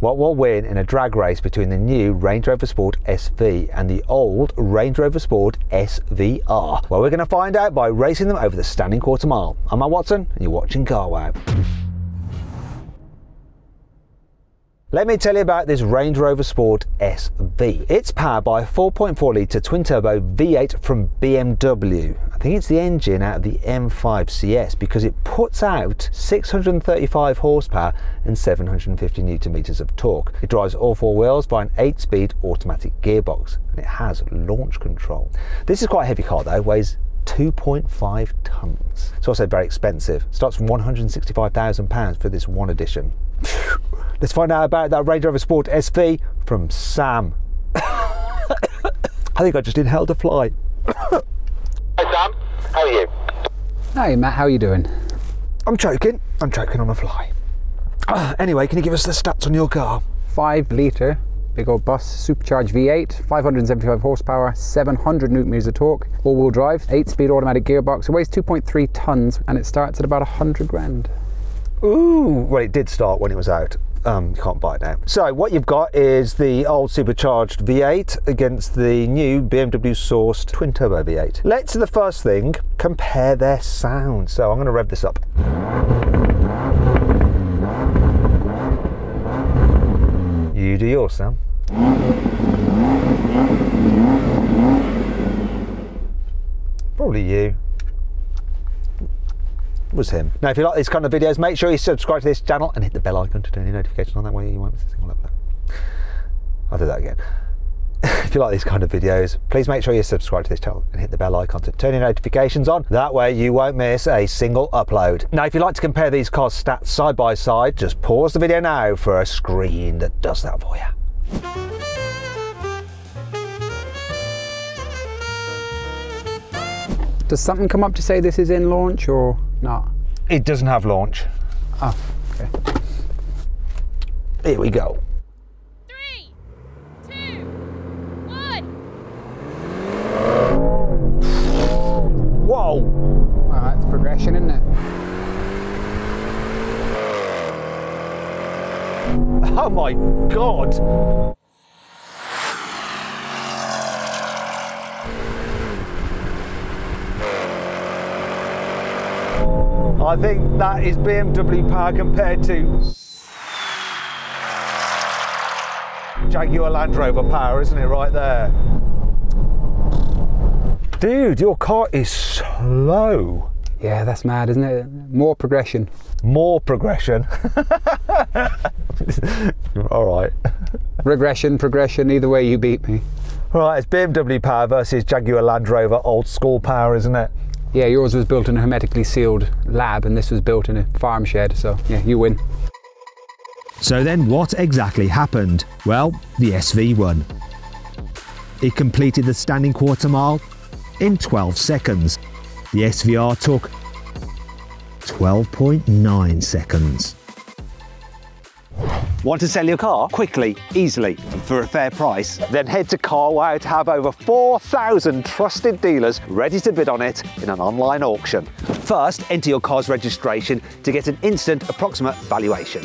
what will win in a drag race between the new Range Rover Sport SV and the old Range Rover Sport SVR? Well, we're going to find out by racing them over the standing quarter mile. I'm Mat Watson, and you're watching Car Let me tell you about this Range Rover Sport SV. It's powered by a 4.4 litre twin turbo V8 from BMW. I think it's the engine out of the M5 CS because it puts out 635 horsepower and 750 newton meters of torque. It drives all four wheels by an 8 speed automatic gearbox and it has launch control. This is quite a heavy car though, weighs 2.5 tons. It's also very expensive. Starts from £165,000 for this one edition. Let's find out about that Range Rover Sport SV from Sam. I think I just inhaled a fly. Hi Sam, how are you? Hey Mat, how are you doing? I'm choking. I'm choking on a fly. Uh, anyway, can you give us the stats on your car? Five litre, big old bus, supercharged V8, 575 horsepower, 700 newton meters of torque, all-wheel drive, eight-speed automatic gearbox. It weighs 2.3 tons, and it starts at about 100 grand. Ooh, well, it did start when it was out. Um, you can't buy it now. So what you've got is the old supercharged V8 against the new BMW sourced twin turbo V8. Let's the first thing, compare their sound. So I'm going to rev this up. You do yours, Sam. Probably you was him. Now, if you like these kind of videos, make sure you subscribe to this channel and hit the bell icon to turn your notifications on. That way you won't miss a single upload. I'll do that again. if you like these kind of videos, please make sure you subscribe to this channel and hit the bell icon to turn your notifications on. That way you won't miss a single upload. Now, if you'd like to compare these cars' stats side by side, just pause the video now for a screen that does that for you. Does something come up to say this is in launch or not? It doesn't have launch. Oh, okay. Here we go. Three, two, one. Whoa! Well, that's progression, isn't it? Oh my god! I think that is BMW power compared to Jaguar Land Rover power, isn't it, right there? Dude, your car is slow. Yeah, that's mad, isn't it? More progression. More progression. All right. Regression, progression, either way you beat me. Right, it's BMW power versus Jaguar Land Rover old school power, isn't it? Yeah, yours was built in a hermetically sealed lab and this was built in a farm shed, so yeah, you win. So then what exactly happened? Well, the SV won. It completed the standing quarter mile in 12 seconds. The SVR took 12.9 seconds. Want to sell your car quickly, easily, and for a fair price? Then head to CarWow to have over 4,000 trusted dealers ready to bid on it in an online auction. First, enter your car's registration to get an instant approximate valuation.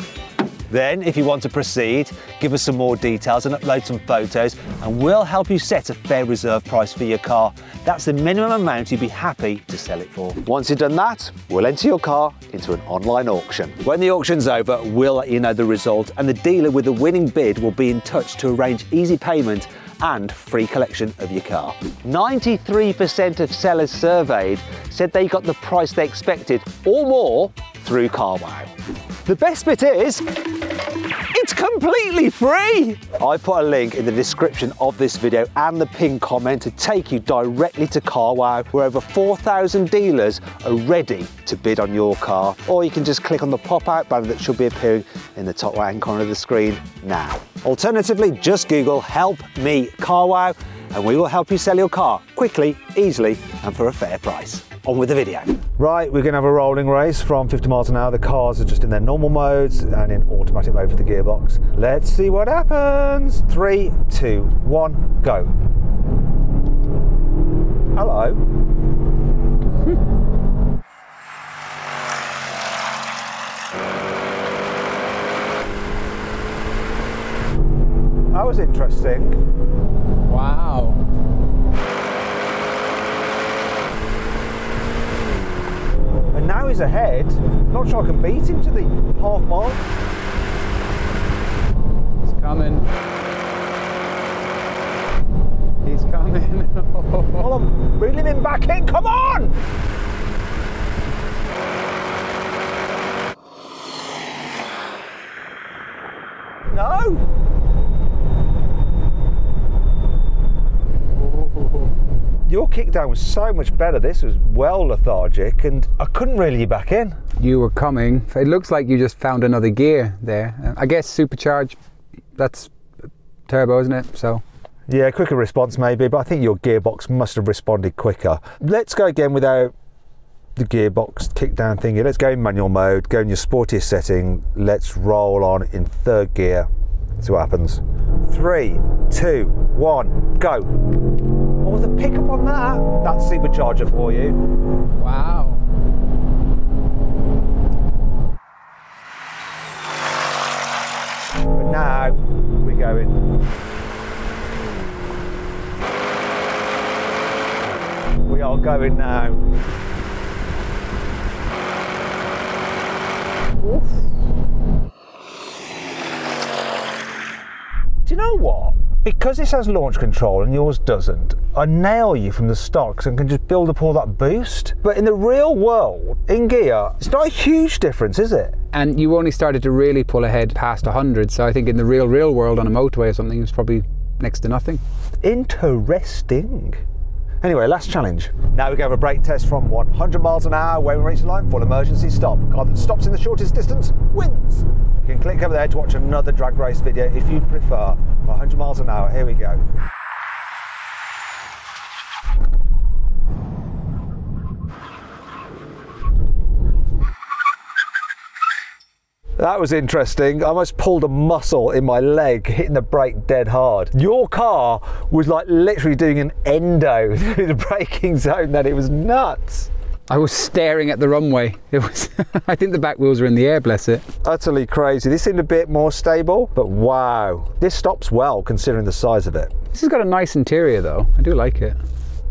Then, if you want to proceed, give us some more details and upload some photos, and we'll help you set a fair reserve price for your car. That's the minimum amount you'd be happy to sell it for. Once you've done that, we'll enter your car into an online auction. When the auction's over, we'll let you know the result, and the dealer with the winning bid will be in touch to arrange easy payment and free collection of your car. 93% of sellers surveyed said they got the price they expected or more through CarWow. The best bit is, it's completely free! I put a link in the description of this video and the pinned comment to take you directly to CarWow, where over 4,000 dealers are ready to bid on your car. Or you can just click on the pop-out banner that should be appearing in the top right-hand corner of the screen now. Alternatively, just Google Help Me CarWow and we will help you sell your car quickly, easily, and for a fair price. On with the video. Right, we're gonna have a rolling race from 50 miles an hour. The cars are just in their normal modes and in automatic mode for the gearbox. Let's see what happens. Three, two, one, go. Hello. That was interesting. Wow. And now he's ahead. Not sure I can beat him to the half mile. He's coming. He's coming. Well, I'm reeling him back in. Come on! Your kickdown was so much better. This was well lethargic, and I couldn't reel you back in. you were coming. It looks like you just found another gear there. Uh, I guess supercharged, that's turbo, isn't it? So Yeah, quicker response maybe, but I think your gearbox must have responded quicker. Let's go again without the gearbox kickdown thingy. Let's go in manual mode, go in your sportiest setting. Let's roll on in third gear. See what happens. Three, two, one, go. Oh, the pickup on that. That's supercharger for you. wow. But now we're going. We are going now. Oof. Do you know what? Because this has launch control and yours doesn't, I nail you from the because I can just build up all that boost. But in the real world, in gear, it's not a huge difference, is it? And you only started to really pull ahead past 100. So I think in the real, real world on a motorway or something, it's probably next to nothing. Interesting. Anyway, last challenge. Now we go over a brake test from 100 miles an hour when we reach the line, full emergency stop. Car that stops in the shortest distance wins. You can click over there to watch another drag race video if you prefer. 100 miles an hour, here we go. That was interesting. I almost pulled a muscle in my leg, hitting the brake dead hard. Your car was like literally doing an endo through the braking zone then. It was nuts. I was staring at the runway. It was. I think the back wheels are in the air. Bless it. Utterly crazy. This seemed a bit more stable, but wow. This stops well considering the size of it. This has got a nice interior though. I do like it.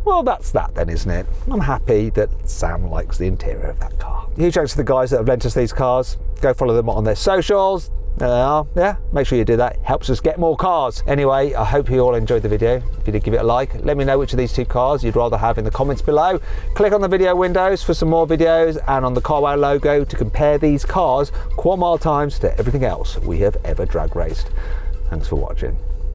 Well, that's that then, isn't it? I'm happy that Sam likes the interior of that car. Huge thanks to the guys that have lent us these cars. Go follow them on their socials. There they are. Yeah, make sure you do that. Helps us get more cars. Anyway, I hope you all enjoyed the video. If you did, give it a like. Let me know which of these two cars you'd rather have in the comments below. Click on the video windows for some more videos and on the CarWow logo to compare these cars quarter mile times to everything else we have ever drag raced. Thanks for watching.